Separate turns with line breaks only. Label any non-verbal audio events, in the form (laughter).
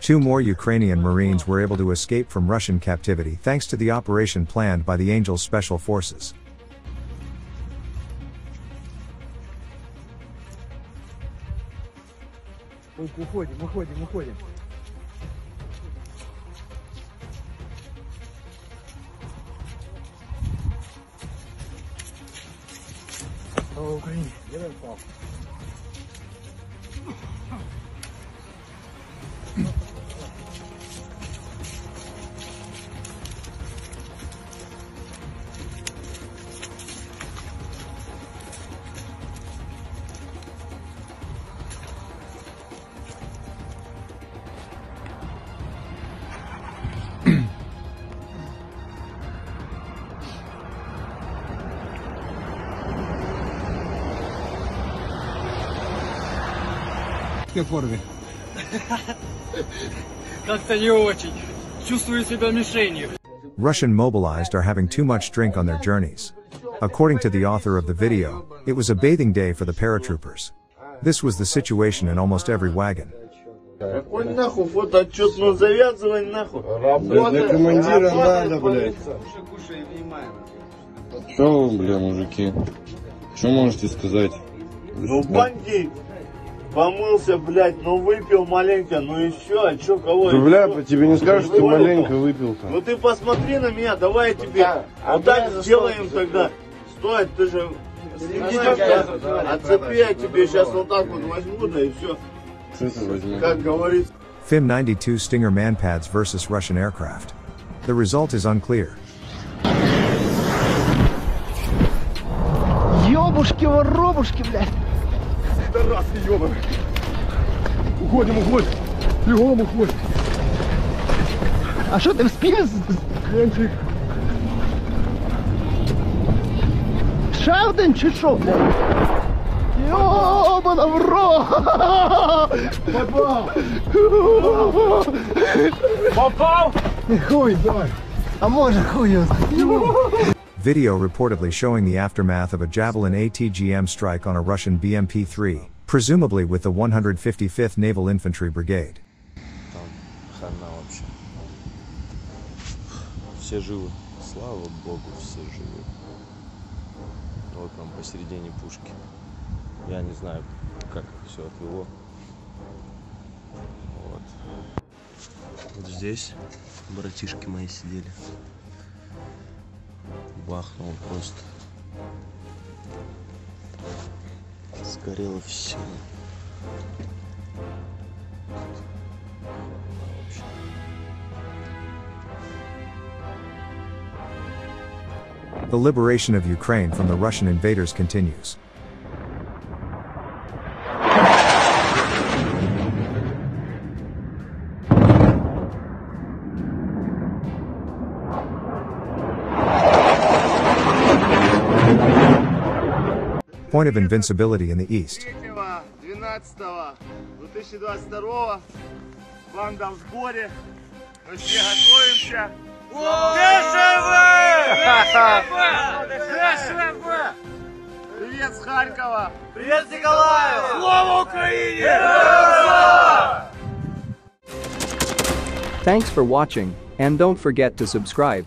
Two more Ukrainian Marines were able to escape from Russian captivity thanks to the operation planned by the Angels Special Forces.
Уходим, уходим, уходим. Слава Украине! Героям слава!
какой форме? (laughs)
Как-то не очень. Чувствую себя мишенью.
Russian mobilized are having too much drink on their journeys. According to the author of the video, it was a bathing day for the paratroopers. This was the situation in almost every wagon.
Какой нахуй фотоотчет, ну завязывай нахуй.
Для командира
Работа,
надо, блядь.
полиция.
Что вы, бля, мужики? Что можете сказать?
Ну бандит. Помылся, блядь, ну выпил маленько, ну все, а чё, кого?
Да,
я
бля, по тебе не скажешь, что ты маленько выпил-то.
Ну ты посмотри на меня, давай я тебе вот так сделаем тогда. Стой, ты же Отцепи, я тебе сейчас вот так вот возьму, да и все. Как говорится.
FIM 92 Stinger manpads versus Russian aircraft. The result is unclear.
Ёбушки, воробушки, блядь
пидорас, ебаный. Уходим, уходим. Бегом уходим.
А что ты в
спину?
Ленчик. Шарден чи що, блядь? Ёбана в рот!
Попал! Попал? Хуй, давай.
А може хуй его
Video reportedly showing the aftermath of a Javelin ATGM strike on a Russian BMP 3, presumably with the 155th Naval Infantry Brigade.
Там хана вообще. Все живы. Слава богу, все живы. Вот там посередине пушки. Я не знаю, как все отвело. Вот. Вот здесь братишки мои сидели. Бахнул просто. Сгорело все.
The liberation of Ukraine from the Russian invaders continues. Point of invincibility in the east.
12-2022 банда в сборе. Мы все готовимся. Привет с Харькова! Привет с Николаева! Слава Украине!
Thanks for watching, and don't forget to subscribe.